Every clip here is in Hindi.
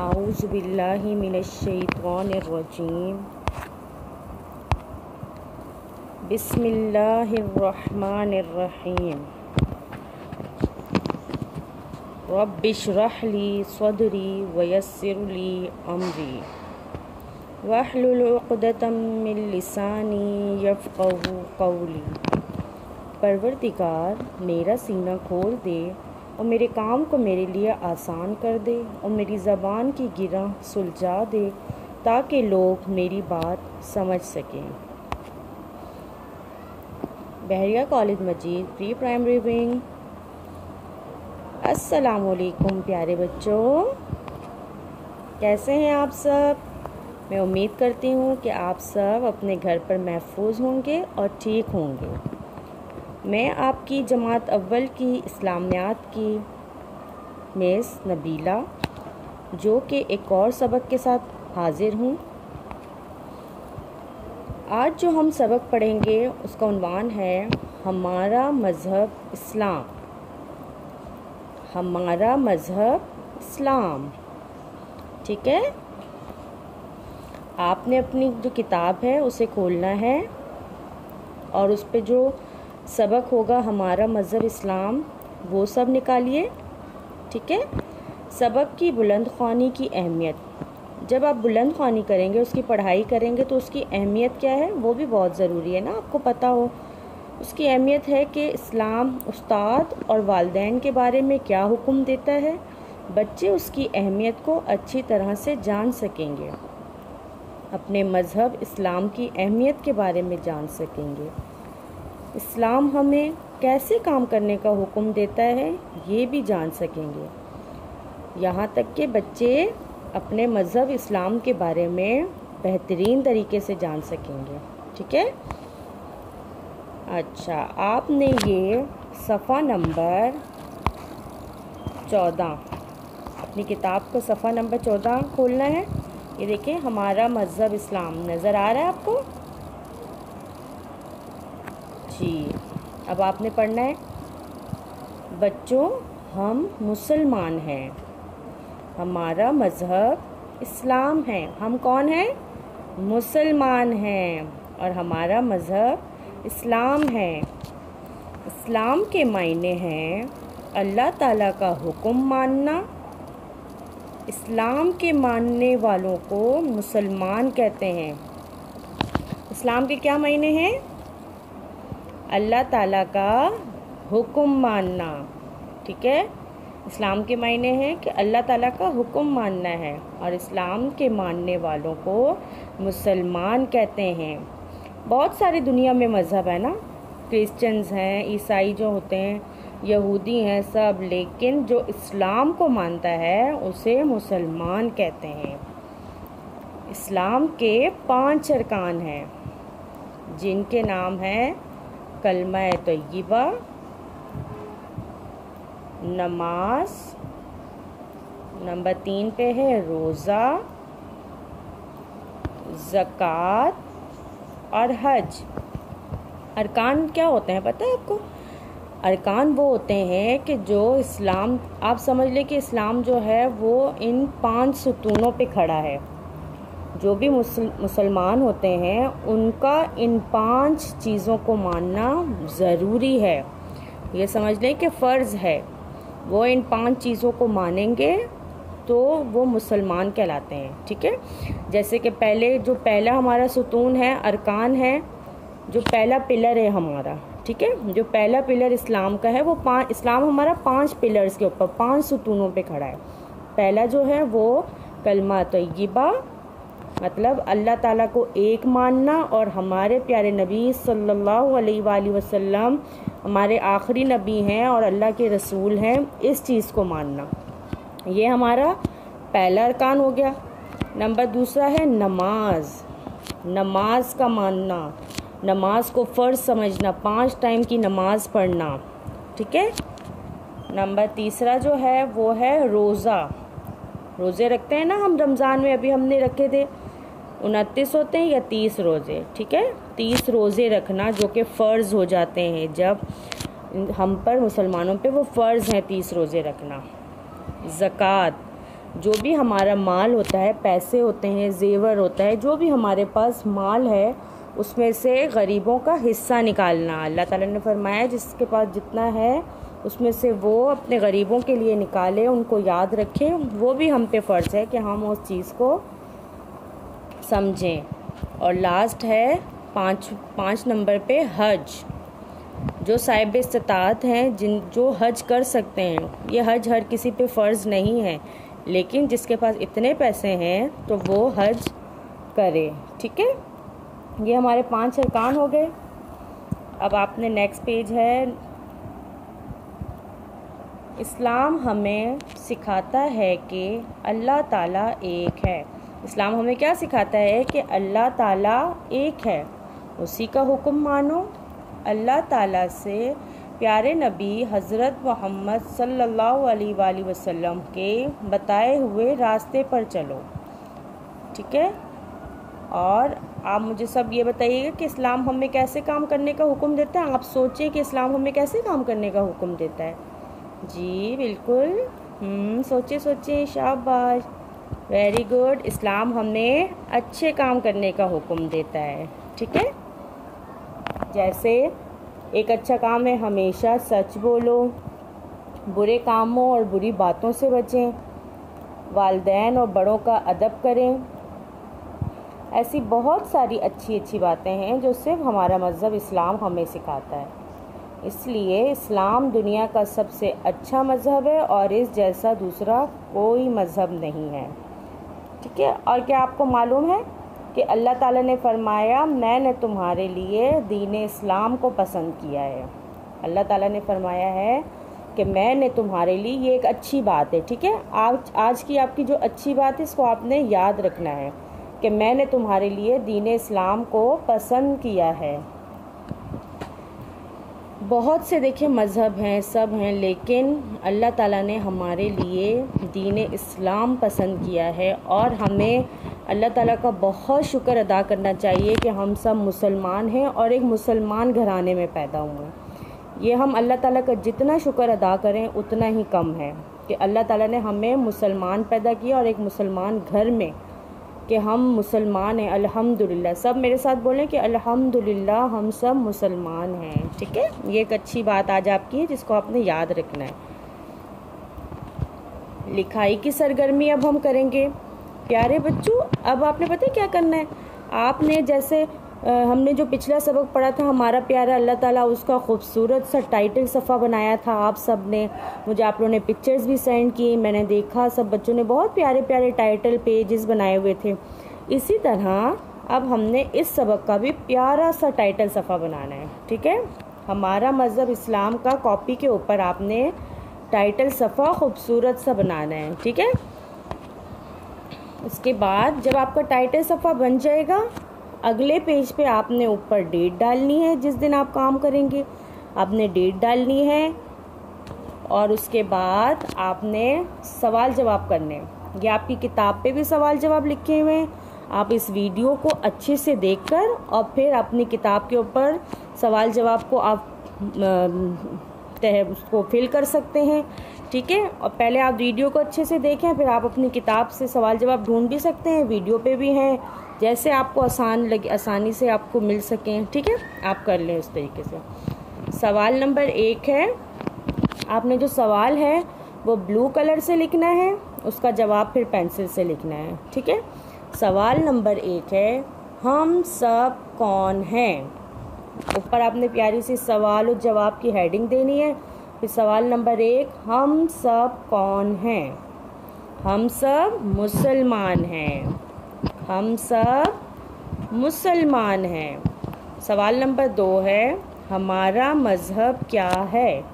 आउज़बिल्लिमिनशैतवानरजीम बिस्मिल्लाहिर्रहमानिर्रहीम रब्बिशरहली सदरी वयस्सिरली अमरी लिसानी यफ़क़हू क़ौली परवरदिगार मेरा सीना खोल दे और मेरे काम को मेरे लिए आसान कर दे और मेरी ज़बान की गिरा सुलझा दे ताकि लोग मेरी बात समझ सकें। Bahria college Majeed pre primary wing. असलकुम प्यारे बच्चों। कैसे हैं आप सब? मैं उम्मीद करती हूँ कि आप सब अपने घर पर महफूज होंगे और ठीक होंगे। मैं आपकी जमात अव्वल की इस्लामियात की मेस नबीला, जो कि एक और सबक के साथ हाजिर हूँ। आज जो हम सबक पढ़ेंगे, उसका उन्वान है हमारा मज़हब इस्लाम। हमारा मज़हब इस्लाम। ठीक है? आपने अपनी जो किताब है, उसे खोलना है और उस पर जो सबक होगा हमारा मज़हब इस्लाम। वो सब निकालिए, ठीक है? सबक की बुलंद ख़ानी की अहमियत। जब आप बुलंद ख़ानी करेंगे, उसकी पढ़ाई करेंगे तो उसकी अहमियत क्या है? वो भी बहुत ज़रूरी है ना, आपको पता हो। उसकी अहमियत है कि इस्लाम उस्ताद और वालदेन के बारे में क्या हुक्म देता है। बच्चे उसकी अहमियत को अच्छी तरह से जान सकेंगे। अपने मज़हब इस्लाम की अहमियत के बारे में जान सकेंगे। इस्लाम हमें कैसे काम करने का हुक्म देता है, ये भी जान सकेंगे। यहाँ तक कि बच्चे अपने मज़हब इस्लाम के बारे में बेहतरीन तरीके से जान सकेंगे, ठीक है? अच्छा आपने ये सफ़ा नंबर चौदह, अपनी किताब को सफ़ा नंबर चौदह खोलना है। ये देखें हमारा मज़हब इस्लाम, नज़र आ रहा है आपको? जी। अब आपने पढ़ना है। बच्चों, हम मुसलमान हैं। हमारा मज़हब इस्लाम है। हम कौन हैं? मुसलमान हैं और हमारा मज़हब इस्लाम है। इस्लाम के मायने हैं अल्लाह ताला का हुक्म मानना। इस्लाम के मानने वालों को मुसलमान कहते हैं। इस्लाम के क्या मायने हैं? अल्लाह ताला का हुक्म मानना, ठीक है? इस्लाम के मायने हैं कि अल्लाह ताला का हुक्म मानना है और इस्लाम के मानने वालों को मुसलमान कहते हैं। बहुत सारे दुनिया में मज़हब है ना? क्रिश्चियंस हैं, ईसाई जो होते हैं, यहूदी हैं, सब, लेकिन जो इस्लाम को मानता है, उसे मुसलमान कहते हैं। इस्लाम के पाँच अरकान हैं, जिनके नाम हैं कलमा तयबा नमाज़, नंबर तीन पे है रोज़ा, ज़क़़त और हज। अरकान क्या होते हैं पता है आपको? अरकान वो होते हैं कि जो इस्लाम, आप समझ लें कि इस्लाम जो है वो इन पाँच सुतूनों पे खड़ा है। जो भी मुसलमान होते हैं, उनका इन पाँच चीज़ों को मानना ज़रूरी है। ये समझ लें कि फ़र्ज़ है। वो इन पाँच चीज़ों को मानेंगे तो वो मुसलमान कहलाते हैं, ठीक है? जैसे कि पहले, जो पहला हमारा सुतून है, अरकान है, जो पहला पिलर है हमारा, ठीक है? जो पहला पिलर इस्लाम का है, वो पाँच इस्लाम हमारा पाँच पिलर्स के ऊपर, पाँच सुतूनों पे खड़ा है। पहला जो है वो कलमा तय्यबा मतलब अल्लाह ताला को एक मानना और हमारे प्यारे नबी सल्लल्लाहु अलैहि वसल्लम हमारे आखिरी नबी हैं और अल्लाह के रसूल हैं, इस चीज़ को मानना। ये हमारा पहला अरकान हो गया। नंबर दूसरा है नमाज़। नमाज़ का मानना, नमाज़ को फ़र्ज़ समझना, पाँच टाइम की नमाज़ पढ़ना, ठीक है? नंबर तीसरा जो है, वो है रोज़ा। रोज़े रखते हैं ना हम रमज़ान में, अभी हमने रखे थे। उनतीस होते हैं या तीस रोज़े, ठीक है? तीस रोज़े रखना जो कि फ़र्ज़ हो जाते हैं जब हम पर मुसलमानों पे वो फ़र्ज़ हैं तीस रोज़े रखना। ज़क़़त, जो भी हमारा माल होता है, पैसे होते हैं, जेवर होता है, जो भी हमारे पास माल है, उसमें से गरीबों का हिस्सा निकालना। अल्लाह ताला ने फरमाया, जिसके पास जितना है, उसमें से वो अपने गरीबों के लिए निकाले, उनको याद रखें। वो भी हम पे फ़र्ज़ है कि हम उस चीज़ को समझें। और लास्ट है पाँच पाँच नंबर पे हज। जो साहिब इस्तात हैं, जिन, जो हज कर सकते हैं, ये हज हर किसी पे फ़र्ज़ नहीं है। लेकिन जिसके पास इतने पैसे हैं तो वो हज करे। ठीक है? ये हमारे पाँच अरकान हो गए। अब आपने नेक्स्ट पेज है। इस्लाम हमें सिखाता है कि अल्लाह ताला एक है। इस्लाम हमें क्या सिखाता है कि अल्लाह ताला एक है। उसी का हुक्म मानो। अल्लाह ताला से प्यारे नबी हज़रत मोहम्मद सल्लल्लाहु अलैहि वसल्लम के बताए हुए रास्ते पर चलो। ठीक है? और आप मुझे सब ये बताइएगा कि इस्लाम हमें कैसे काम करने का हुक्म देता है? आप सोचिए कि इस्लाम हमें कैसे काम करने का हुक्म देता है। जी बिल्कुल। हम्म, सोचिए सोचिए शाबाश। वेरी गुड इस्लाम हमें अच्छे काम करने का हुक्म देता है। ठीक है? जैसे एक अच्छा काम है, हमेशा सच बोलो। बुरे कामों और बुरी बातों से बचें। वालदेन और बड़ों का अदब करें। ऐसी बहुत सारी अच्छी अच्छी बातें हैं जो सिर्फ़ हमारा मज़हब इस्लाम हमें सिखाता है। इसलिए इस्लाम दुनिया का सबसे अच्छा मज़हब है और इस जैसा दूसरा कोई मज़हब नहीं है। ठीक है? और क्या आपको मालूम है कि अल्लाह ताला ने फरमाया, मैंने तुम्हारे लिए दीन इस्लाम को पसंद किया है। अल्लाह ताला ने फरमाया है कि मैंने तुम्हारे लिए ये एक अच्छी बात है। ठीक है? आज आज की आपकी जो अच्छी बात है, इसको आपने याद रखना है कि मैंने तुम्हारे लिए दीन इस्लाम को पसंद किया है। बहुत से देखिए मज़हब हैं, सब हैं, लेकिन अल्लाह ताला ने हमारे लिए दीन इस्लाम पसंद किया है और हमें अल्लाह ताला का बहुत शुक्र अदा करना चाहिए कि हम सब मुसलमान हैं और एक मुसलमान घराने में पैदा हुए ये हम अल्लाह ताला का जितना शुक्र अदा करें, उतना ही कम है कि अल्लाह ताला ने हमें मुसलमान पैदा किया और एक मुसलमान घर में कि हम मुसलमान हैं, अल्हम्दुलिल्लाह। सब मेरे साथ बोलें कि अल्हम्दुलिल्लाह, हम सब मुसलमान हैं। ठीक है? ये एक अच्छी बात आज आपकी है, जिसको आपने याद रखना है। लिखाई की सरगर्मी अब हम करेंगे। प्यारे बच्चों, अब आपने पता है क्या करना है? आपने जैसे हमने जो पिछला सबक पढ़ा था, हमारा प्यारा अल्लाह ताला उसका खूबसूरत सा टाइटल सफ़ा बनाया था आप सबने। मुझे आप लोगों ने पिक्चर्स भी सेंड की मैंने देखा, सब बच्चों ने बहुत प्यारे प्यारे टाइटल पेजेस बनाए हुए थे। इसी तरह अब हमने इस सबक का भी प्यारा सा टाइटल सफ़ा बनाना है, ठीक है? हमारा मज़हब इस्लाम का कॉपी के ऊपर आपने टाइटल सफ़ा खूबसूरत सा बनाना है, ठीक है? उसके बाद जब आपका टाइटल सफ़ा बन जाएगा अगले पेज पे आपने ऊपर डेट डालनी है, जिस दिन आप काम करेंगे। आपने डेट डालनी है और उसके बाद आपने सवाल जवाब करने ये आपकी किताब पे भी सवाल जवाब लिखे हुए हैं। आप इस वीडियो को अच्छे से देखकर और फिर अपनी किताब के ऊपर सवाल जवाब को आप तह, उसको फिल कर सकते हैं। ठीक है? और पहले आप वीडियो को अच्छे से देखें, फिर आप अपनी किताब से सवाल जवाब ढूंढ भी सकते हैं। वीडियो पे भी हैं। जैसे आपको आसान लगे, आसानी से आपको मिल सकें, ठीक है? आप कर लें उस तरीके से। सवाल नंबर एक है, आपने जो सवाल है, वो ब्लू कलर से लिखना है, उसका जवाब फिर पेंसिल से लिखना है, ठीक है? सवाल नंबर एक है, हम सब कौन हैं? ऊपर आपने प्यारी सी सवाल और जवाब की हेडिंग देनी है। फिर सवाल नंबर एक, हम सब कौन हैं? हम सब मुसलमान हैं। हम सब मुसलमान हैं। सवाल नंबर दो है, हमारा मज़हब क्या है?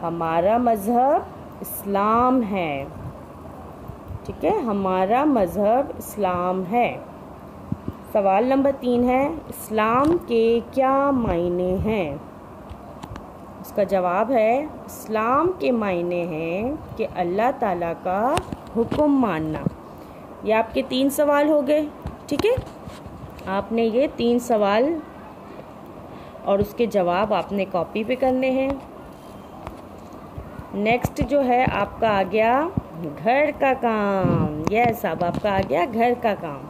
हमारा मज़हब इस्लाम है। ठीक है, हमारा मज़हब इस्लाम है। सवाल नंबर तीन है, इस्लाम के क्या मायने हैं? उसका जवाब है, इस्लाम के मायने हैं कि अल्लाह ताला का हुक्म मानना। ये आपके तीन सवाल हो गए, ठीक है? आपने ये तीन सवाल और उसके जवाब आपने कॉपी पे करने हैं। नेक्स्ट जो है आपका आ गया घर का काम। यस अब आपका आ गया घर का काम।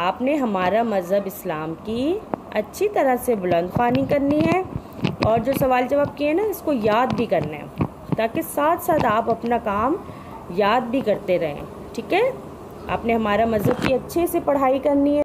आपने हमारा मज़हब इस्लाम की अच्छी तरह से बुलंद फानी करनी है और जो सवाल जवाब किए ना, इसको याद भी करना है, ताकि साथ साथ आप अपना काम याद भी करते रहें, ठीक है? आपने हमारा मज़हब की अच्छे से पढ़ाई करनी है।